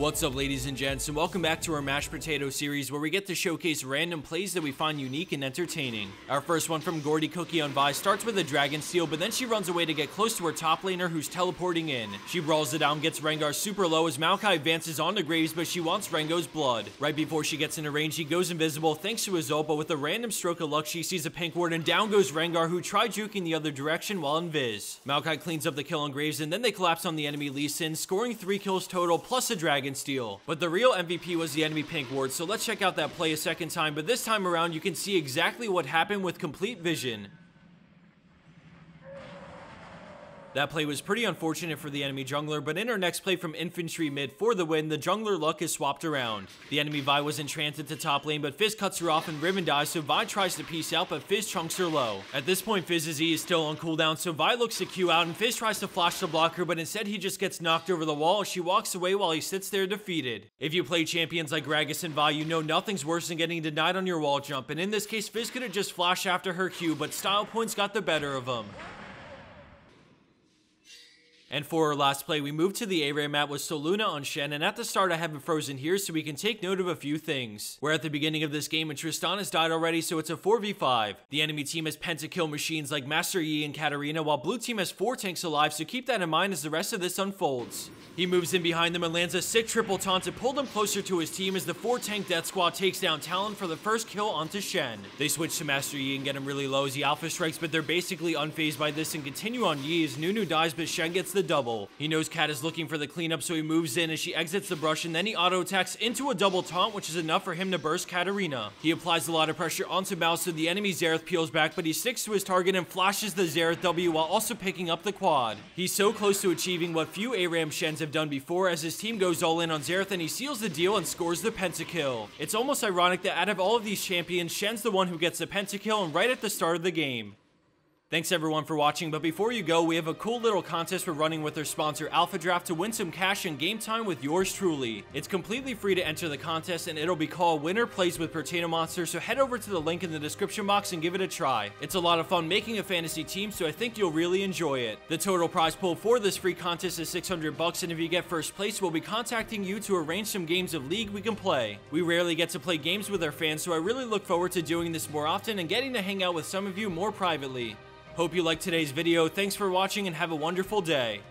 What's up ladies and gents and welcome back to our mashed potato series where we get to showcase random plays that we find unique and entertaining. Our first one from Gordicookie on Vi starts with a Dragon Steal but then she runs away to get close to her top laner who's teleporting in. She brawls it down, gets Rengar super low as Maokai advances onto Graves but she wants Rengar's blood. Right before she gets into range she goes invisible thanks to his ult but with a random stroke of luck she sees a pink ward and down goes Rengar who tried juking the other direction while in Viz. Maokai cleans up the kill on Graves and then they collapse on the enemy Lee Sin scoring 3 kills total plus a Dragon Steal. But the real MVP was the enemy Pink Ward, so let's check out that play a second time, but this time around you can see exactly what happened with complete vision. That play was pretty unfortunate for the enemy jungler, but in our next play from infantry mid for the win, the jungler luck is swapped around. The enemy Vi was enchanted to top lane, but Fizz cuts her off and Riven dies, so Vi tries to piece out, but Fizz chunks her low. At this point, Fizz's E is still on cooldown, so Vi looks to Q out, and Fizz tries to flash to block her, but instead he just gets knocked over the wall. She walks away while he sits there defeated. If you play champions like Gragas and Vi, you know nothing's worse than getting denied on your wall jump, and in this case, Fizz could have just flashed after her Q, but style points got the better of him. And for our last play, we move to the ARAM map with Souluna on Shen, and at the start I have it frozen here so we can take note of a few things. We're at the beginning of this game and Tristan has died already, so it's a 4v5. The enemy team has pentakill machines like Master Yi and Katarina, while blue team has 4 tanks alive, so keep that in mind as the rest of this unfolds. He moves in behind them and lands a sick triple taunt to pull them closer to his team as the 4 tank death squad takes down Talon for the first kill onto Shen. They switch to Master Yi and get him really low as he alpha strikes, but they're basically unfazed by this and continue on Yi as Nunu dies, but Shen gets the the double. He knows Kat is looking for the cleanup, so he moves in as she exits the brush, and then he auto-attacks into a double taunt, which is enough for him to burst Katarina. He applies a lot of pressure onto Mouse, so the enemy Xerath peels back, but he sticks to his target and flashes the Xerath W while also picking up the quad. He's so close to achieving what few ARAM Shens have done before, as his team goes all in on Xerath and he seals the deal and scores the pentakill. It's almost ironic that out of all of these champions, Shen's the one who gets the pentakill and right at the start of the game. Thanks everyone for watching, but before you go, we have a cool little contest we're running with our sponsor AlphaDraft to win some cash and game time with yours truly. It's completely free to enter the contest and it'll be called Winner Plays with Protatomonster, so head over to the link in the description box and give it a try. It's a lot of fun making a fantasy team, so I think you'll really enjoy it. The total prize pool for this free contest is 600 bucks, and if you get first place, we'll be contacting you to arrange some games of League we can play. We rarely get to play games with our fans, so I really look forward to doing this more often and getting to hang out with some of you more privately. Hope you liked today's video, thanks for watching and have a wonderful day.